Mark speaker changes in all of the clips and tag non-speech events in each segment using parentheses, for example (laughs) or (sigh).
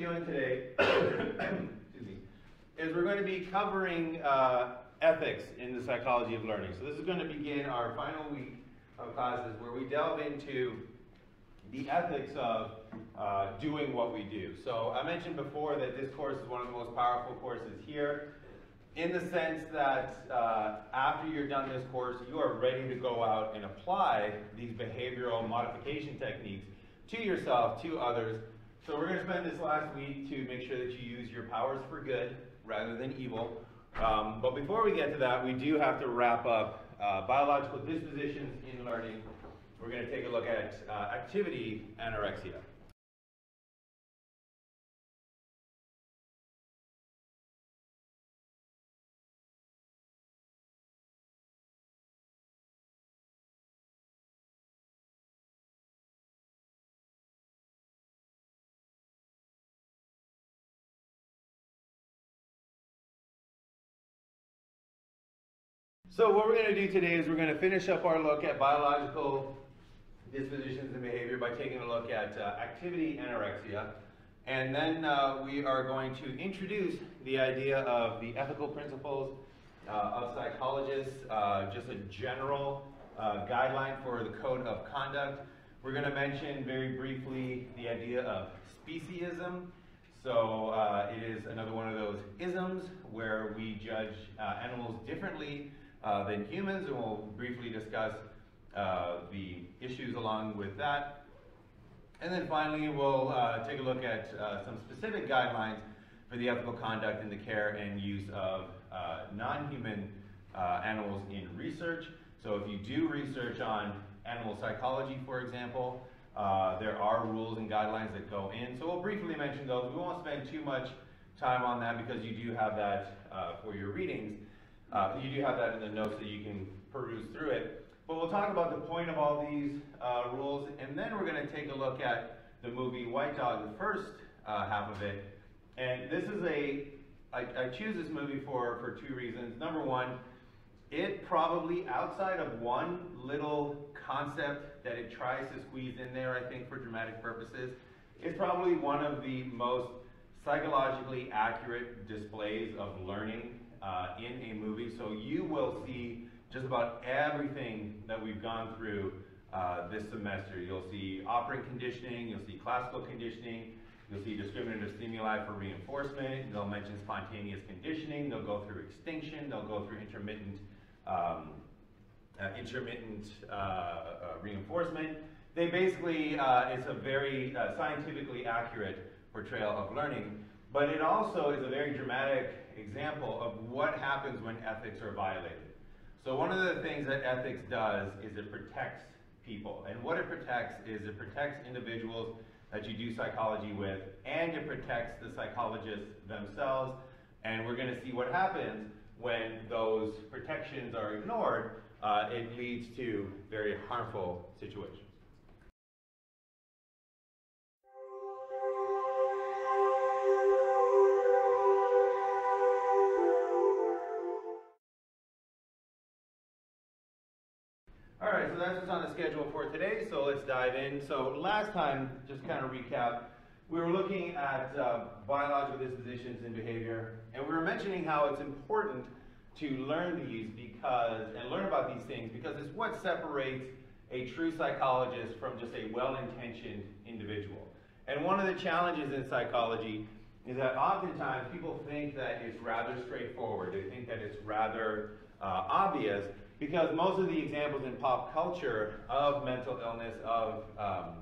Speaker 1: doing today (coughs) is we're going to be covering uh, ethics in the psychology of learning. So this is going to begin our final week of classes where we delve into the ethics of uh, doing what we do. So I mentioned before that this course is one of the most powerful courses here in the sense that uh, after you're done this course, you are ready to go out and apply these behavioral modification techniques to yourself, to others. So we're going to spend this last week to make sure that you use your powers for good rather than evil. Um, but before we get to that, we do have to wrap up uh, biological dispositions in learning. We're going to take a look at uh, activity anorexia. So what we're going to do today is we're going to finish up our look at biological dispositions and behavior by taking a look at uh, activity anorexia. And then uh, we are going to introduce the idea of the ethical principles uh, of psychologists, uh, just a general uh, guideline for the code of conduct. We're going to mention very briefly the idea of speciesism. So uh, it is another one of those isms where we judge animals differently uh, than humans, and we'll briefly discuss uh, the issues along with that. And then finally, we'll uh, take a look at uh, some specific guidelines for the ethical conduct in the care and use of uh, non-human uh, animals in research. So if you do research on animal psychology, for example, there are rules and guidelines that go in. So we'll briefly mention those. We won't spend too much time on that because you do have that for your readings. Uh, you do have that in the notes that you can peruse through it. But we'll talk about the point of all these uh, rules, and then we're going to take a look at the movie White Dog, the first uh, half of it. And this is a, I, I choose this movie for, for two reasons. Number one, it probably, outside of one little concept that it tries to squeeze in there, I think, for dramatic purposes, it's probably one of the most psychologically accurate displays of learning uh, in a movie. So you will see just about everything that we've gone through uh, this semester. You'll see operant conditioning, you'll see classical conditioning, you'll see discriminative stimuli for reinforcement, they'll mention spontaneous conditioning, they'll go through extinction, they'll go through intermittent, um, uh, intermittent uh, uh, reinforcement. They basically, uh, it's a very scientifically accurate portrayal of learning, but it also is a very dramatic example of what happens when ethics are violated. So one of the things that ethics does is it protects people. And what it protects is it protects individuals that you do psychology with, and it protects the psychologists themselves. And we're going to see what happens when those protections are ignored. Uh, it leads to very harmful situations. Today, so let's dive in. So last time, just kind of recap, we were looking at uh, biological dispositions and behavior, and we were mentioning how it's important to learn these because, and learn about these things because it's what separates a true psychologist from just a well-intentioned individual. And one of the challenges in psychology is that oftentimes people think that it's rather straightforward. They think that it's rather uh, obvious, because most of the examples in pop culture of mental illness, of um,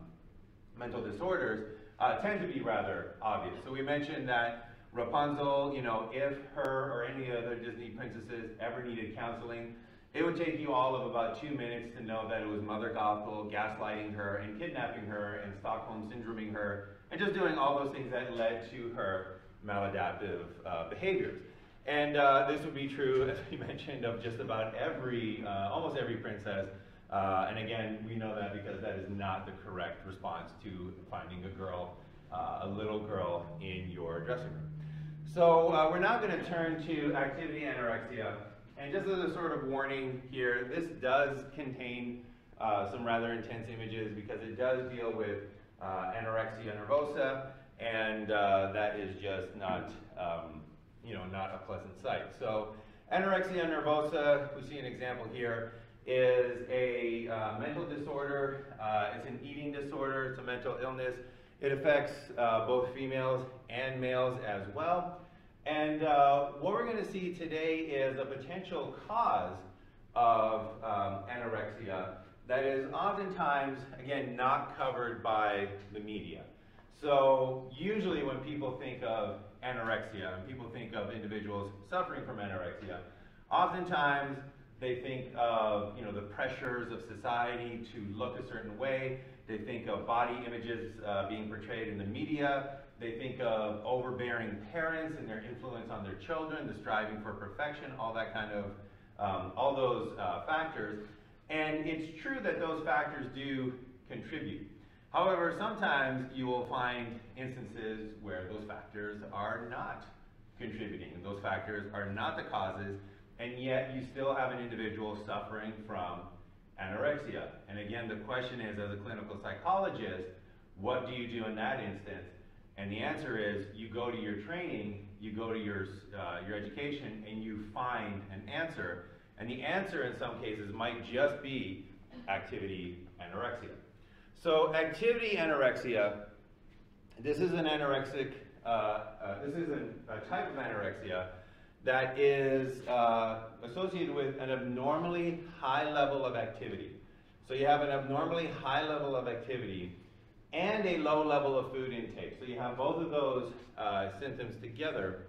Speaker 1: mental disorders, uh, tend to be rather obvious. So we mentioned that Rapunzel, you know, if her or any other Disney princesses ever needed counseling, it would take you all of about two minutes to know that it was Mother Gothel gaslighting her and kidnapping her and Stockholm syndroming her and just doing all those things that led to her maladaptive uh, behaviors. And uh, this would be true, (laughs) as we mentioned, of just about every, uh, almost every princess. Uh, and again, we know that because that is not the correct response to finding a girl, uh, a little girl in your dressing room. So uh, we're now going to turn to activity anorexia. And just as a sort of warning here, this does contain uh, some rather intense images because it does deal with anorexia nervosa and that is just not, um, you know, not a pleasant sight. So anorexia nervosa, we see an example here, is a uh, mental disorder. Uh, it's an eating disorder. It's a mental illness. It affects uh, both females and males as well. And uh, what we're going to see today is a potential cause of um, anorexia that is oftentimes, again, not covered by the media. So usually when people think of anorexia and people think of individuals suffering from anorexia, oftentimes they think of you know the pressures of society to look a certain way. They think of body images uh, being portrayed in the media. They think of overbearing parents and their influence on their children, the striving for perfection, all that kind of, um, all those uh, factors. And it's true that those factors do contribute. However, sometimes you will find instances where those factors are not contributing, those factors are not the causes, and yet you still have an individual suffering from anorexia. And again, the question is, as a clinical psychologist, what do you do in that instance? And the answer is, you go to your training, you go to your, uh, your education, and you find an answer. And the answer in some cases might just be activity anorexia. So activity anorexia, this is an anorexic, uh, uh, this is an, a type of anorexia that is uh, associated with an abnormally high level of activity. So you have an abnormally high level of activity and a low level of food intake. So you have both of those uh, symptoms together.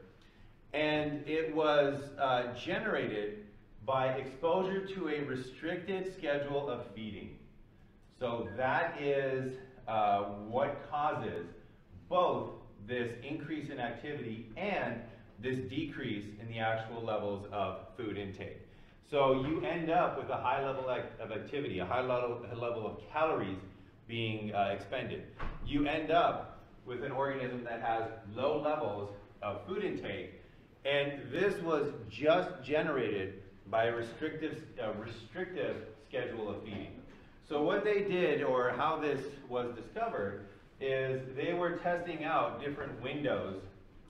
Speaker 1: And it was uh, generated by exposure to a restricted schedule of feeding. So that is uh, what causes both this increase in activity and this decrease in the actual levels of food intake. So you end up with a high level of activity, a high level, level of calories being uh, expended. You end up with an organism that has low levels of food intake, and this was just generated by a restrictive, restrictive schedule of feeding. So what they did, or how this was discovered, is they were testing out different windows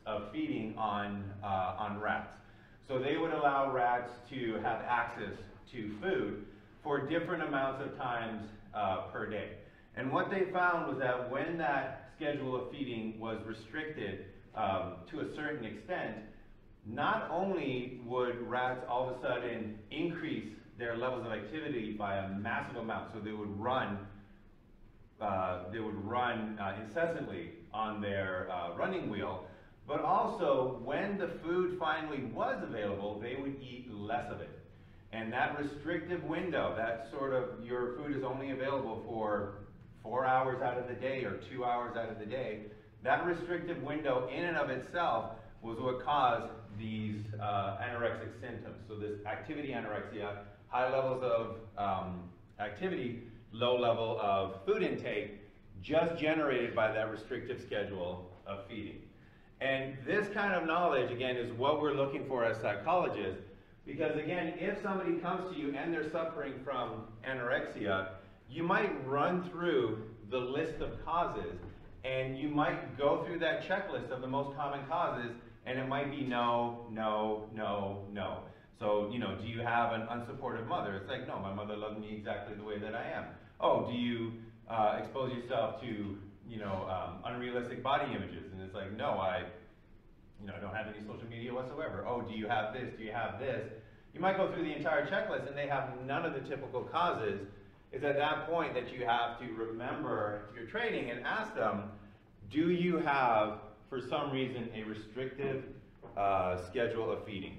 Speaker 1: of feeding on, uh, on rats. So they would allow rats to have access to food for different amounts of times uh, per day. And what they found was that when that schedule of feeding was restricted um, to a certain extent, not only would rats all of a sudden increase their levels of activity by a massive amount, so they would run, uh, they would run uh, incessantly on their uh, running wheel, but also, when the food finally was available, they would eat less of it. And that restrictive window, that sort of your food is only available for four hours out of the day or two hours out of the day, that restrictive window in and of itself was what caused these uh, anorexic symptoms. So this activity anorexia, high levels of um, activity, low level of food intake, just generated by that restrictive schedule of feeding. And this kind of knowledge, again, is what we're looking for as psychologists. Because again, if somebody comes to you and they're suffering from anorexia, you might run through the list of causes and you might go through that checklist of the most common causes and it might be no, no, no, no. So, you know, do you have an unsupportive mother? It's like, no, my mother loved me exactly the way that I am. Oh, do you uh, expose yourself to you know, um, unrealistic body images. And it's like, no, I, you know, I don't have any social media whatsoever. Oh, do you have this? Do you have this? You might go through the entire checklist and they have none of the typical causes. It's at that point that you have to remember your training and ask them, do you have, for some reason, a restrictive uh, schedule of feeding?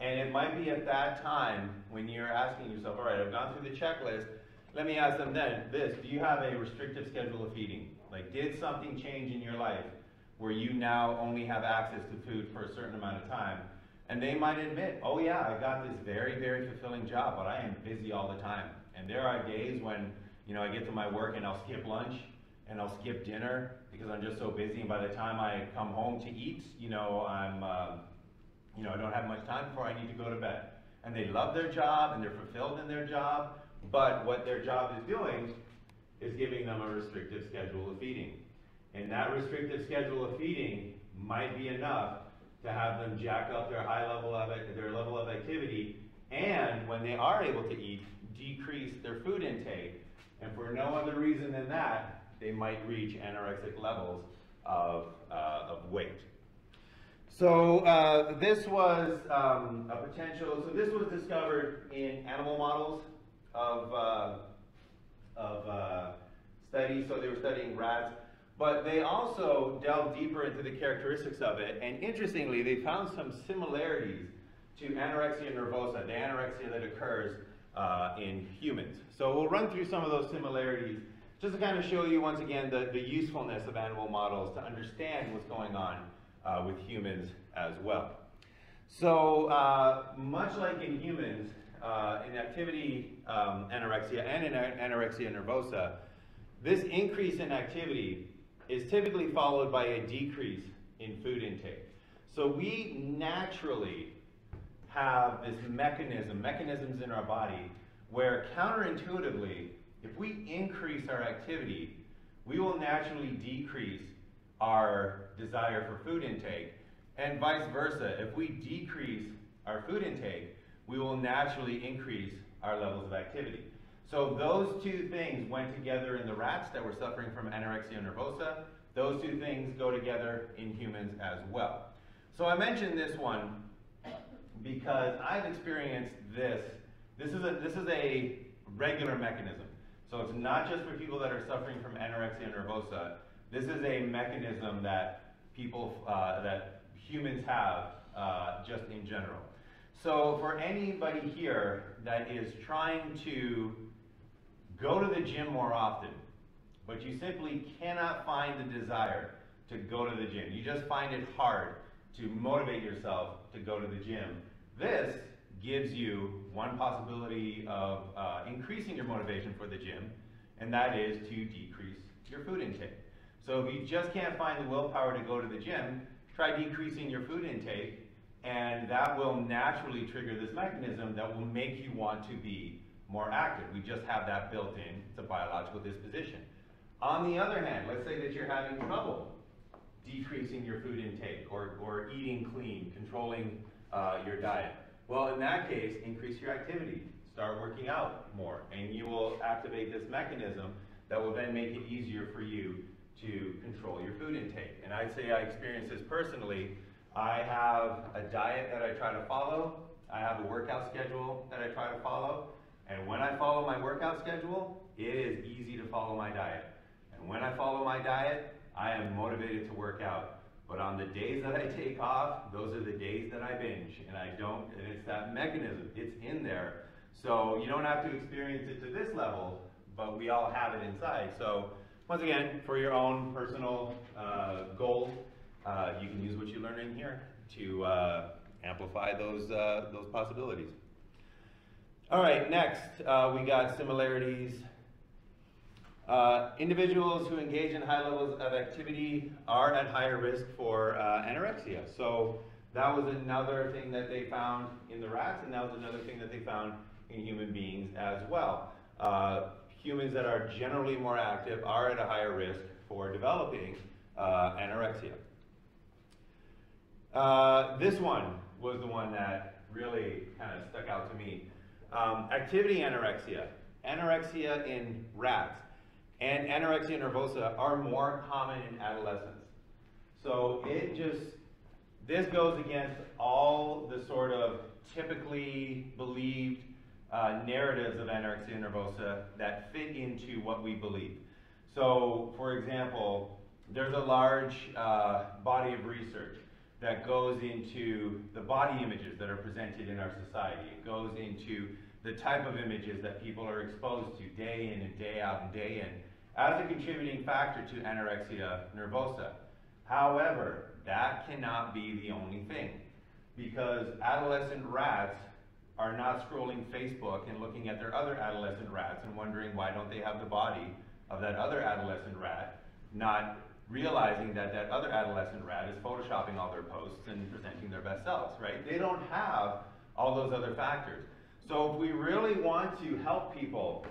Speaker 1: And it might be at that time when you're asking yourself, all right, I've gone through the checklist, let me ask them then this, do you have a restrictive schedule of feeding? Like, did something change in your life where you now only have access to food for a certain amount of time? And they might admit, oh yeah, I got this very, very fulfilling job, but I am busy all the time. And there are days when, you know, I get to my work and I'll skip lunch and I'll skip dinner because I'm just so busy. And by the time I come home to eat, you know, I'm, uh, you know, I don't have much time before I need to go to bed. And they love their job and they're fulfilled in their job, but what their job is doing is giving them a restrictive schedule of feeding. And that restrictive schedule of feeding might be enough to have them jack up their high level of it, their level of activity, and when they are able to eat, decrease their food intake. And for no other reason than that, they might reach anorexic levels of, uh, of weight. So uh, this was um, a potential, so this was discovered in animal models of, uh, of uh, studies, so they were studying rats, but they also delved deeper into the characteristics of it, and interestingly, they found some similarities to anorexia nervosa, the anorexia that occurs uh, in humans. So we'll run through some of those similarities just to kind of show you once again the, the usefulness of animal models to understand what's going on uh, with humans as well. So uh, much like in humans, uh, in activity um, anorexia and in anorexia nervosa, this increase in activity is typically followed by a decrease in food intake. So we naturally have this mechanism, mechanisms in our body, where counterintuitively, if we increase our activity, we will naturally decrease our desire for food intake. And vice versa, if we decrease our food intake, we will naturally increase our levels of activity. So those two things went together in the rats that were suffering from anorexia nervosa. Those two things go together in humans as well. So I mentioned this one because I've experienced this. This is a, this is a regular mechanism. So it's not just for people that are suffering from anorexia nervosa. This is a mechanism that people, uh, that humans have uh, just in general. So for anybody here that is trying to go to the gym more often, but you simply cannot find the desire to go to the gym. You just find it hard to motivate yourself to go to the gym. This gives you one possibility of uh, increasing your motivation for the gym, and that is to decrease your food intake. So if you just can't find the willpower to go to the gym, try decreasing your food intake, and that will naturally trigger this mechanism that will make you want to be more active. We just have that built in. It's a biological disposition. On the other hand, let's say that you're having trouble decreasing your food intake or, or eating clean, controlling uh, your diet. Well, in that case, increase your activity. Start working out more, and you will activate this mechanism that will then make it easier for you to control your food intake. And I'd say I experience this personally. I have a diet that I try to follow. I have a workout schedule that I try to follow. And when I follow my workout schedule, it is easy to follow my diet. And when I follow my diet, I am motivated to work out. But on the days that I take off, those are the days that I binge. And I don't, and it's that mechanism, it's in there. So you don't have to experience it to this level, but we all have it inside. So once again, for your own personal uh, goals, uh, you can use what you learn in here to uh, amplify those, uh, those possibilities. All right, next, uh, we got similarities uh, individuals who engage in high levels of activity are at higher risk for anorexia. So that was another thing that they found in the rats, and that was another thing that they found in human beings as well. Uh, humans that are generally more active are at a higher risk for developing uh, anorexia. Uh, this one was the one that really kind of stuck out to me. Um, activity anorexia. Anorexia in rats and anorexia nervosa are more common in adolescents. So it just, this goes against all the sort of typically believed uh, narratives of anorexia nervosa that fit into what we believe. So, for example, there's a large uh, body of research that goes into the body images that are presented in our society. It goes into the type of images that people are exposed to day in and day out and day in as a contributing factor to anorexia nervosa. However, that cannot be the only thing because adolescent rats are not scrolling Facebook and looking at their other adolescent rats and wondering why don't they have the body of that other adolescent rat, not realizing that that other adolescent rat is photoshopping all their posts and presenting their best selves, right? They don't have all those other factors. So if we really want to help people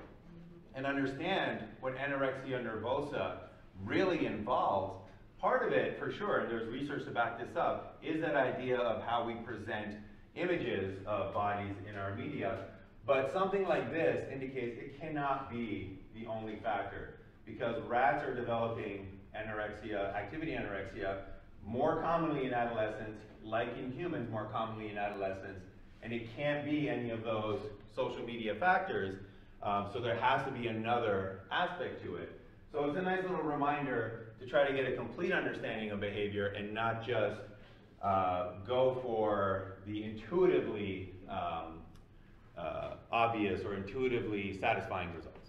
Speaker 1: and understand what anorexia nervosa really involves, part of it for sure, and there's research to back this up, is that idea of how we present images of bodies in our media. But something like this indicates it cannot be the only factor because rats are developing anorexia, activity anorexia, more commonly in adolescence, like in humans more commonly in adolescence, and it can't be any of those social media factors, um, so there has to be another aspect to it. So it's a nice little reminder to try to get a complete understanding of behavior and not just uh, go for the intuitively um, uh, obvious or intuitively satisfying results.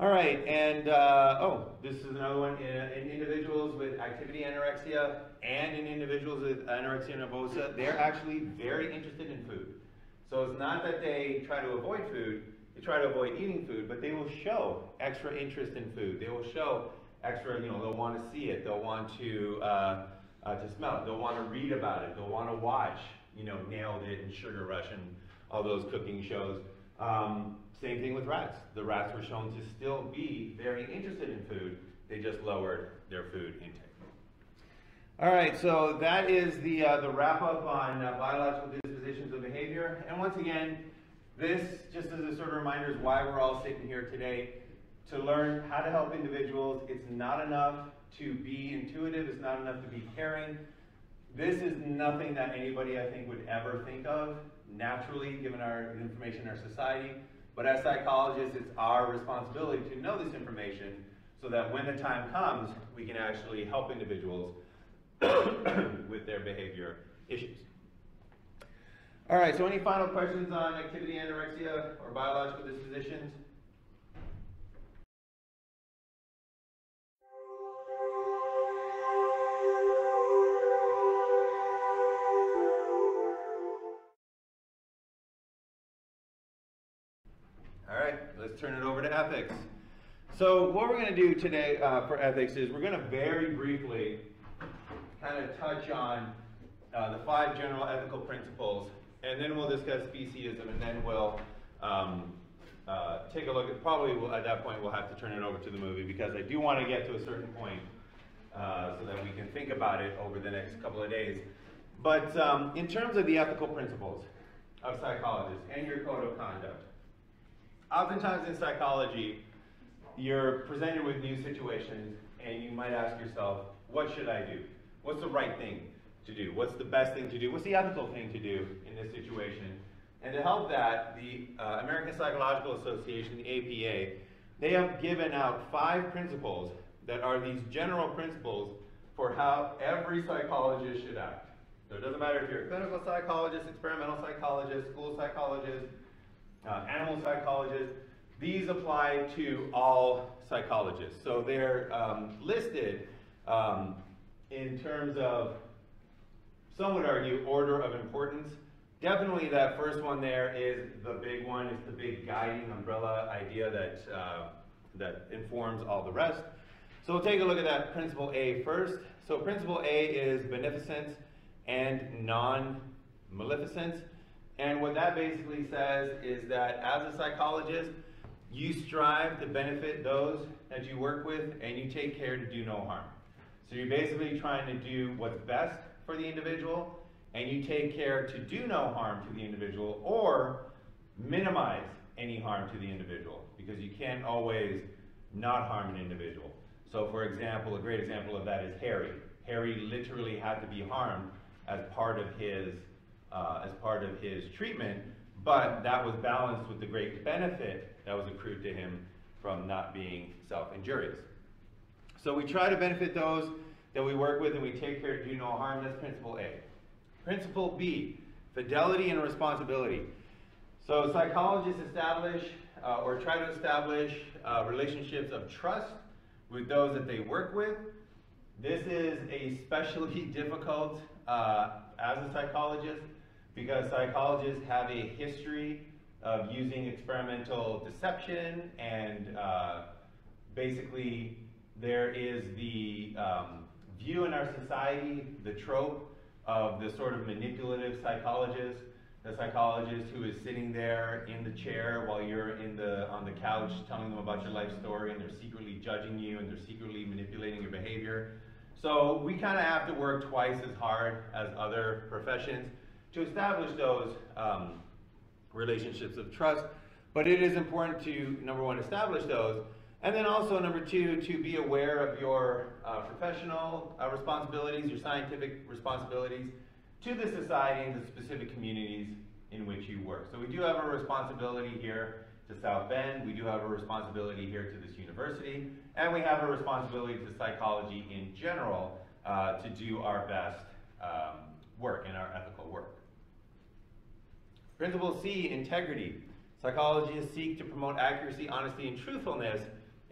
Speaker 1: All right, and uh, oh, this is another one in, in, individuals with activity anorexia and in individuals with anorexia nervosa. They're actually very interested in food. So it's not that they try to avoid food, they try to avoid eating food, but they will show extra interest in food. They will show extra, you know, they'll want to see it, they'll want to, uh, uh, to smell it, they'll want to read about it, they'll want to watch, you know, Nailed It and Sugar Rush and all those cooking shows. Um, same thing with rats. The rats were shown to still be very interested in food. They just lowered their food intake. All right, so that is the, uh, the wrap up on uh, biological dispositions of behavior. And once again, this, just as a sort of reminder, is why we're all sitting here today to learn how to help individuals. It's not enough to be intuitive, it's not enough to be caring. This is nothing that anybody, I think, would ever think of naturally, given our information in our society. But as psychologists, it's our responsibility to know this information so that when the time comes, we can actually help individuals (coughs) with their behavior issues. All right, so any final questions on activity anorexia or biological dispositions? Turn it over to ethics. So what we're going to do today uh, for ethics is we're going to very briefly kind of touch on uh, the five general ethical principles, and then we'll discuss speciesism, and then we'll um, uh, take a look at, probably we'll, at that point we'll have to turn it over to the movie because I do want to get to a certain point uh, so that we can think about it over the next couple of days. But um, in terms of the ethical principles of psychologists and your code of conduct, oftentimes in psychology, you're presented with new situations and you might ask yourself, what should I do? What's the right thing to do? What's the best thing to do? What's the ethical thing to do in this situation? And to help that, the uh, American Psychological Association, the APA, they have given out five principles that are these general principles for how every psychologist should act. So it doesn't matter if you're a clinical psychologist, experimental psychologist, school psychologist, uh, animal psychologists. These apply to all psychologists. So they're um, listed um, in terms of, some would argue, order of importance. Definitely that first one there is the big one. It's the big guiding umbrella idea that, uh, that informs all the rest. So we'll take a look at that principle A first. So principle A is beneficence and non-maleficence. And what that basically says is that as a psychologist, you strive to benefit those that you work with and you take care to do no harm. So you're basically trying to do what's best for the individual and you take care to do no harm to the individual or minimize any harm to the individual because you can't always not harm an individual. So for example, a great example of that is Harry. Harry literally had to be harmed as part of his uh, as part of his treatment, but that was balanced with the great benefit that was accrued to him from not being self-injurious. So we try to benefit those that we work with and we take care to do no harm. That's principle A. Principle B, fidelity and responsibility. So psychologists establish uh, or try to establish uh, relationships of trust with those that they work with. This is a especially (laughs) difficult uh, as a psychologist because psychologists have a history of using experimental deception and uh, basically there is the um, view in our society, the trope of the sort of manipulative psychologist the psychologist who is sitting there in the chair while you're in the, on the couch telling them about your life story and they're secretly judging you and they're secretly manipulating your behavior. So we kind of have to work twice as hard as other professions to establish those um, relationships of trust. But it is important to, number one, establish those. And then also, number two, to be aware of your uh, professional uh, responsibilities, your scientific responsibilities to the society and the specific communities in which you work. So we do have a responsibility here to South Bend, we do have a responsibility here to this university, and we have a responsibility to psychology in general uh, to do our best um, work and our ethical work. Principle C, integrity. Psychologists seek to promote accuracy, honesty, and truthfulness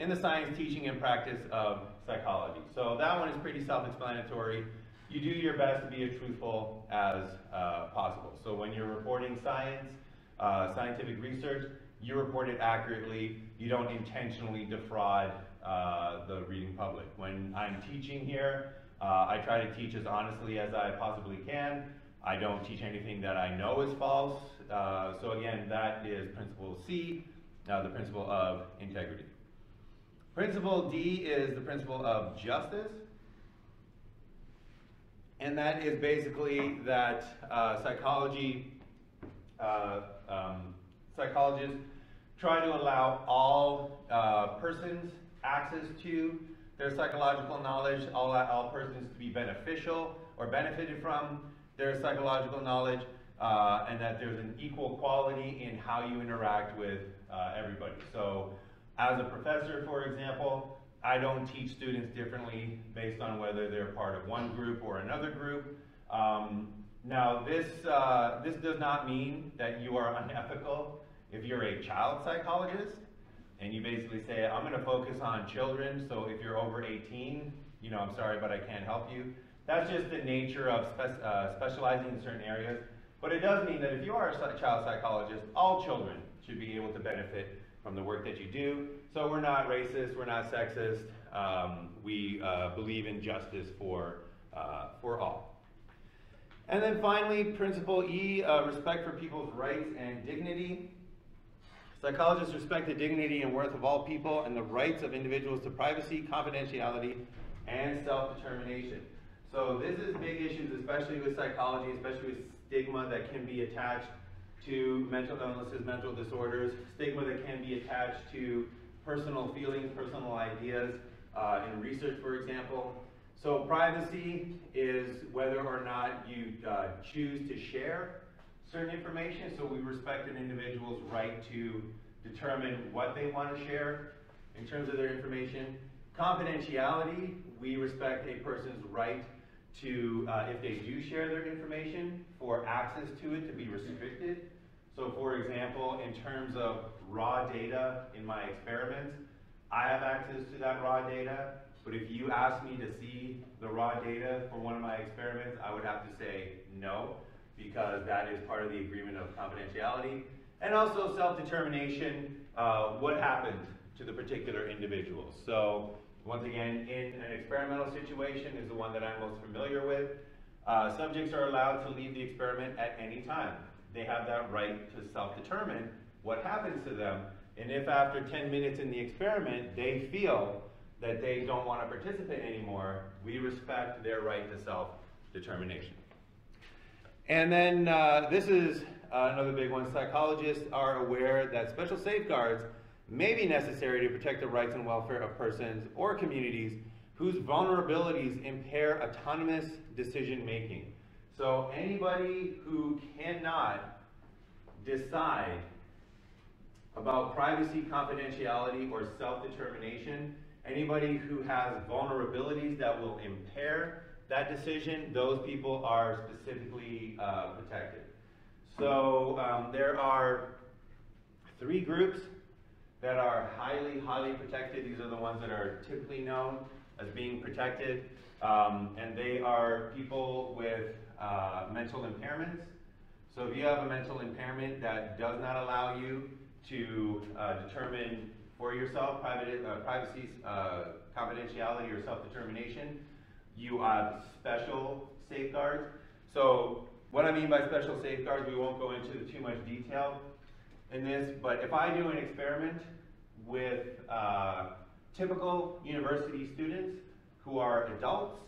Speaker 1: in the science, teaching, and practice of psychology. So that one is pretty self-explanatory. You do your best to be as truthful as uh, possible. So when you're reporting science, uh, scientific research, you report it accurately. You don't intentionally defraud uh, the reading public. When I'm teaching here, uh, I try to teach as honestly as I possibly can. I don't teach anything that I know is false. Uh, so again, that is principle C, uh, the principle of integrity. Principle D is the principle of justice. And that is basically that uh, psychology, uh, um, psychologists try to allow all uh, persons access to their psychological knowledge, all, all persons to be beneficial or benefited from their psychological knowledge, uh, and that there's an equal quality in how you interact with uh, everybody. So as a professor, for example, I don't teach students differently based on whether they're part of one group or another group. Um, now, this, uh, this does not mean that you are unethical if you're a child psychologist and you basically say, I'm going to focus on children, so if you're over 18, you know, I'm sorry, but I can't help you. That's just the nature of spe uh, specializing in certain areas. But it does mean that if you are a child psychologist, all children should be able to benefit from the work that you do. So we're not racist, we're not sexist. Um, we uh, believe in justice for, uh, for all. And then finally, principle E, uh, respect for people's rights and dignity. Psychologists respect the dignity and worth of all people and the rights of individuals to privacy, confidentiality, and self-determination. So this is big issues, especially with psychology, especially with stigma that can be attached to mental illnesses, mental disorders, stigma that can be attached to personal feelings, personal ideas uh, in research, for example. So privacy is whether or not you uh, choose to share certain information. So we respect an individual's right to determine what they want to share in terms of their information. Confidentiality, we respect a person's right to, uh, if they do share their information, for access to it to be restricted. So for example, in terms of raw data in my experiments, I have access to that raw data, but if you ask me to see the raw data for one of my experiments, I would have to say no, because that is part of the agreement of confidentiality. And also self-determination, uh, what happened to the particular individual. So once again, in an experimental situation is the one that I'm most familiar with. Uh, subjects are allowed to leave the experiment at any time they have that right to self-determine what happens to them. And if after 10 minutes in the experiment, they feel that they don't want to participate anymore, we respect their right to self-determination. And then uh, this is uh, another big one. Psychologists are aware that special safeguards may be necessary to protect the rights and welfare of persons or communities whose vulnerabilities impair autonomous decision making. So anybody who cannot decide about privacy, confidentiality, or self-determination, anybody who has vulnerabilities that will impair that decision, those people are specifically uh, protected. So um, there are three groups that are highly, highly protected. These are the ones that are typically known as being protected. Um, and they are people with uh, mental impairments. So if you have a mental impairment that does not allow you to uh, determine for yourself private, uh, privacy, uh, confidentiality, or self-determination, you have special safeguards. So what I mean by special safeguards, we won't go into too much detail in this, but if I do an experiment with uh, typical university students who are adults,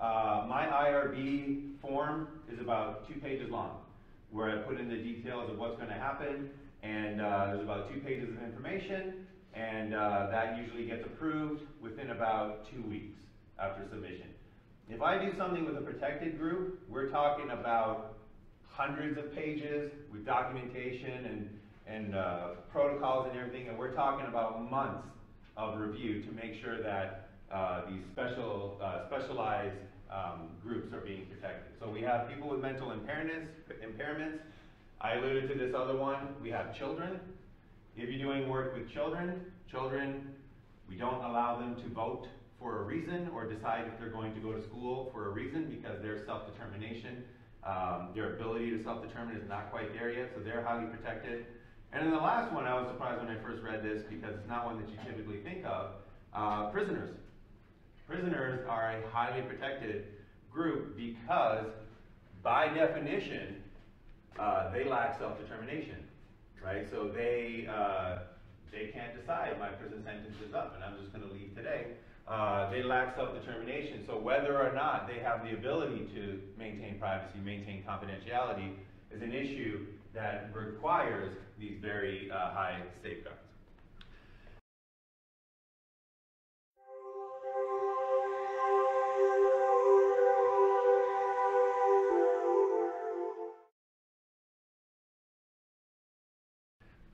Speaker 1: uh, my IRB form is about two pages long, where I put in the details of what's going to happen, and uh, there's about two pages of information, and uh, that usually gets approved within about two weeks after submission. If I do something with a protected group, we're talking about hundreds of pages with documentation and, and uh, protocols and everything, and we're talking about months of review to make sure that uh, these special, uh, specialized um, groups are being protected. So we have people with mental impairments, impairments. I alluded to this other one. We have children. If you're doing work with children, children, we don't allow them to vote for a reason or decide if they're going to go to school for a reason because their self-determination, um, their ability to self-determine is not quite there yet, so they're highly protected. And then the last one, I was surprised when I first read this because it's not one that you typically think of, uh, prisoners. Prisoners are a highly protected group because, by definition, uh, they lack self-determination, right? So they, uh, they can't decide my prison sentence is up and I'm just going to leave today. Uh, they lack self-determination. So whether or not they have the ability to maintain privacy, maintain confidentiality, is an issue that requires these very uh, high safeguards.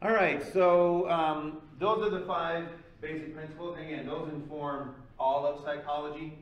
Speaker 1: All right, so um, those are the five basic principles. And again, those inform all of psychology.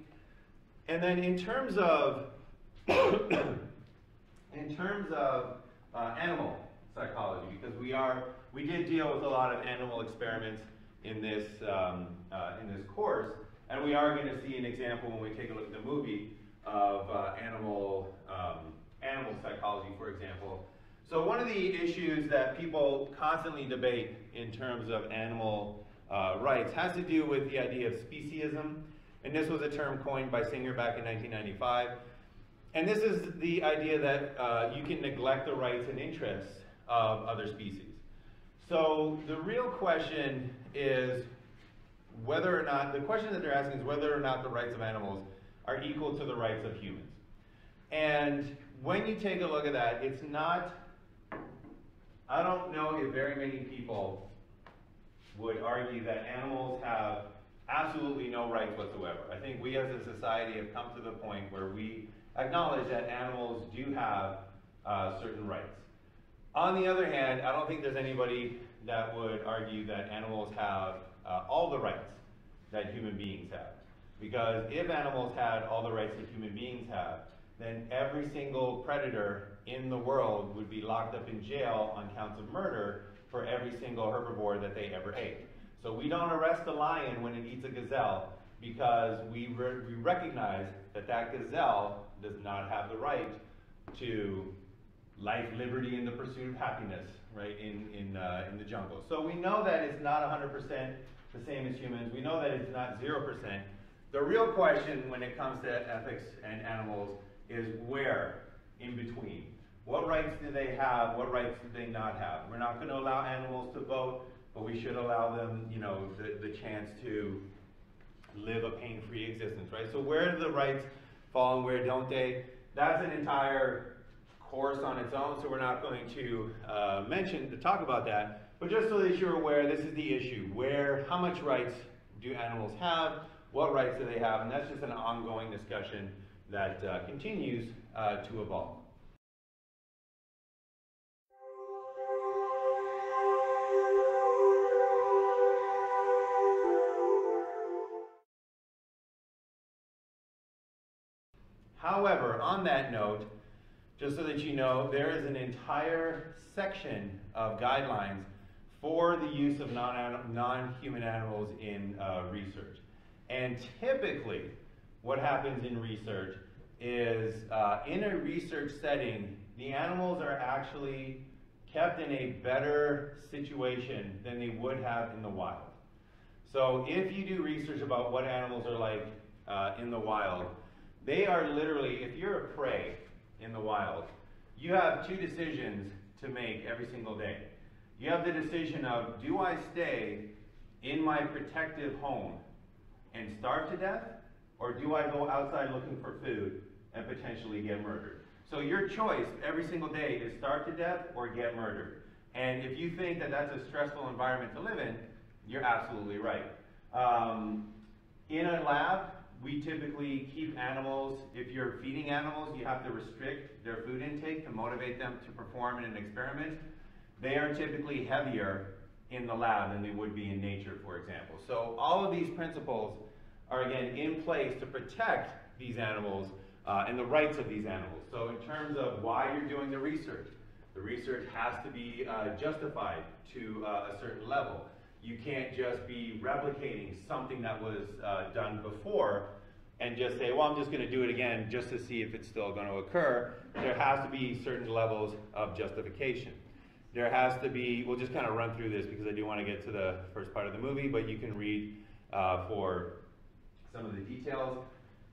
Speaker 1: And then in terms of, (coughs) in terms of uh, animal psychology, because we are, we did deal with a lot of animal experiments in this, um, uh, in this course, and we are going to see an example when we take a look at the movie of uh, animal, um, animal psychology, for example. So one of the issues that people constantly debate in terms of animal uh, rights has to do with the idea of speciesism and this was a term coined by Singer back in 1995. And this is the idea that uh, you can neglect the rights and interests of other species. So the real question is whether or not, the question that they're asking is whether or not the rights of animals are equal to the rights of humans. And when you take a look at that, it's not, I don't know if very many people would argue that animals have absolutely no rights whatsoever. I think we as a society have come to the point where we acknowledge that animals do have uh, certain rights. On the other hand, I don't think there's anybody that would argue that animals have uh, all the rights that human beings have. Because if animals had all the rights that human beings have, then every single predator in the world would be locked up in jail on counts of murder for every single herbivore that they ever ate. So we don't arrest a lion when it eats a gazelle because we, re we recognize that that gazelle does not have the right to life, liberty, and the pursuit of happiness, right, in, in, uh, in the jungle. So we know that it's not 100% the same as humans. We know that it's not 0%. The real question when it comes to ethics and animals is where in between. What rights do they have? What rights do they not have? We're not going to allow animals to vote but we should allow them, you know, the, the chance to live a pain-free existence, right? So where do the rights fall and where don't they? That's an entire course on its own, so we're not going to uh, mention, to talk about that. But just so that you're aware, this is the issue. Where, how much rights do animals have? What rights do they have? And that's just an ongoing discussion that uh, continues uh, to evolve. However, on that note, just so that you know, there is an entire section of guidelines for the use of non-human animals in uh, research. And typically, what happens in research is uh, in a research setting, the animals are actually kept in a better situation than they would have in the wild. So if you do research about what animals are like uh, in the wild, they are literally, if you're a prey in the wild, you have two decisions to make every single day. You have the decision of, do I stay in my protective home and starve to death? Or do I go outside looking for food and potentially get murdered? So your choice every single day is starve to death or get murdered. And if you think that that's a stressful environment to live in, you're absolutely right. Um, in a lab, we typically keep animals, if you're feeding animals, you have to restrict their food intake to motivate them to perform in an experiment. They are typically heavier in the lab than they would be in nature, for example. So all of these principles are again in place to protect these animals uh, and the rights of these animals. So in terms of why you're doing the research, the research has to be uh, justified to uh, a certain level. You can't just be replicating something that was uh, done before and just say, well, I'm just going to do it again just to see if it's still going to occur. There has to be certain levels of justification. There has to be, we'll just kind of run through this because I do want to get to the first part of the movie, but you can read uh, for some of the details.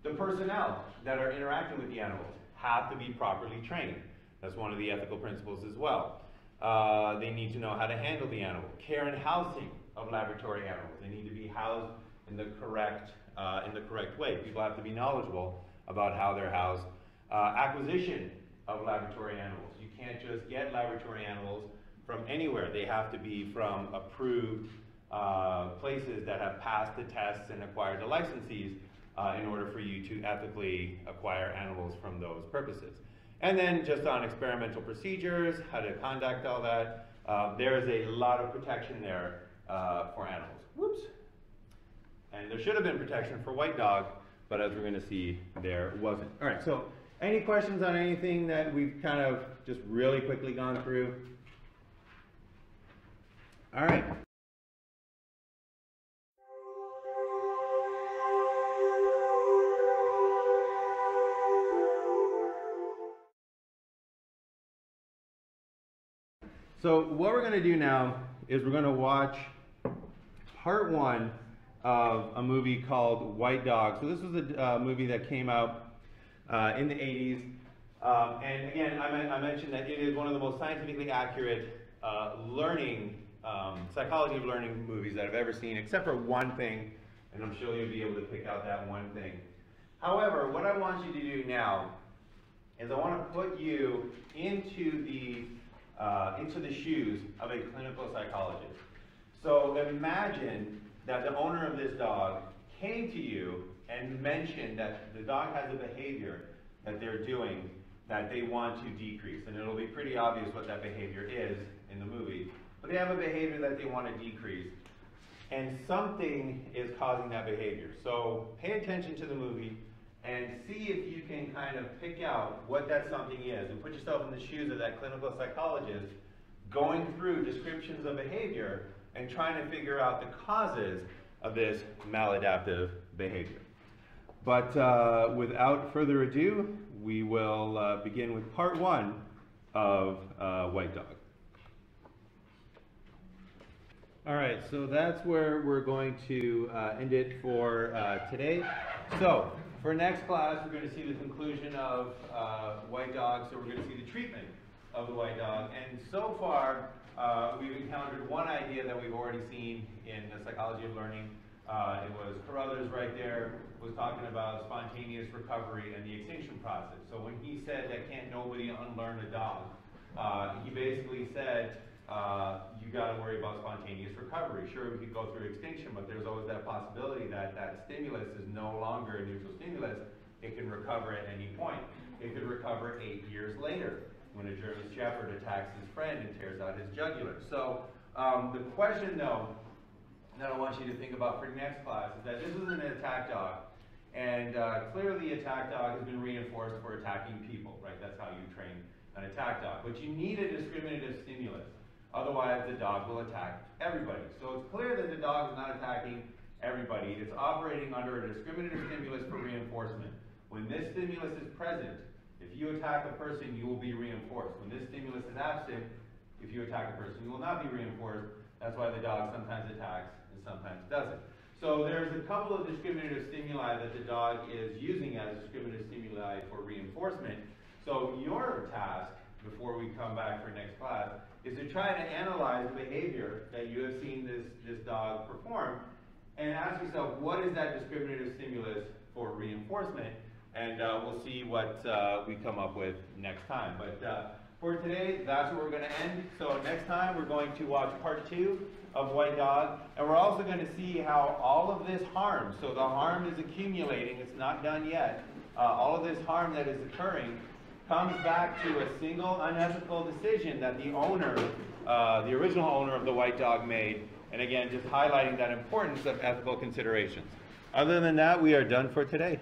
Speaker 1: The personnel that are interacting with the animals have to be properly trained. That's one of the ethical principles as well. Uh, they need to know how to handle the animal. Care and housing of laboratory animals. They need to be housed in the correct, uh, in the correct way. People have to be knowledgeable about how they're housed. Uh, acquisition of laboratory animals. You can't just get laboratory animals from anywhere. They have to be from approved uh, places that have passed the tests and acquired the licenses uh, in order for you to ethically acquire animals from those purposes. And then just on experimental procedures, how to conduct all that, uh, there is a lot of protection there uh, for animals. Whoops. And there should have been protection for white dog, but as we're going to see, there wasn't. All right, so any questions on anything that we've kind of just really quickly gone through? All right. So what we're going to do now is we're going to watch part one of a movie called White Dog. So this was a uh, movie that came out uh, in the 80s. Um, and again, I, I, mentioned that it is one of the most scientifically accurate uh, learning, um, psychology of learning movies that I've ever seen, except for one thing, and I'm sure you'll be able to pick out that one thing. However, what I want you to do now is I want to put you into the uh, into the shoes of a clinical psychologist. So imagine that the owner of this dog came to you and mentioned that the dog has a behavior that they're doing that they want to decrease. And it'll be pretty obvious what that behavior is in the movie. But they have a behavior that they want to decrease. And something is causing that behavior. So pay attention to the movie and see if you can kind of pick out what that something is and put yourself in the shoes of that clinical psychologist going through descriptions of behavior and trying to figure out the causes of this maladaptive behavior. But uh, without further ado, we will uh, begin with part one of uh, White Dog. All right, so that's where we're going to uh, end it for uh, today. So, for next class, we're going to see the conclusion of uh, white dog, so we're going to see the treatment of the white dog. And so far, uh, we've encountered one idea that we've already seen in the psychology of learning. Uh, it was Carruthers right there was talking about spontaneous recovery and the extinction process. So when he said that can't nobody unlearn a dog, uh, he basically said uh, you got to worry about spontaneous recovery. Sure, we could go through extinction, but there's always that possibility that that stimulus is no longer a neutral stimulus. It can recover at any point. It could recover eight years later when a German Shepherd attacks his friend and tears out his jugular. So um, the question, though, that I want you to think about for next class is that this is an attack dog. And uh, clearly, attack dog has been reinforced for attacking people, right? That's how you train an attack dog. But you need a discriminative stimulus. Otherwise, the dog will attack everybody. So it's clear that the dog is not attacking everybody. It's operating under a discriminative stimulus for reinforcement. When this stimulus is present, if you attack a person, you will be reinforced. When this stimulus is absent, if you attack a person, you will not be reinforced. That's why the dog sometimes attacks and sometimes doesn't. So there's a couple of discriminative stimuli that the dog is using as discriminative stimuli for reinforcement. So your task before we come back for next class, is to try to analyze the behavior that you have seen this, this dog perform and ask yourself, what is that discriminative stimulus for reinforcement? And uh, we'll see what uh, we come up with next time. But uh, for today, that's where we're going to end. So next time, we're going to watch part two of White Dog, and we're also going to see how all of this harm, so the harm is accumulating, it's not done yet, uh, all of this harm that is occurring comes back to a single unethical decision that the owner, uh, the original owner of the White Dog made, and again, just highlighting that importance of ethical considerations. Other than that, we are done for today.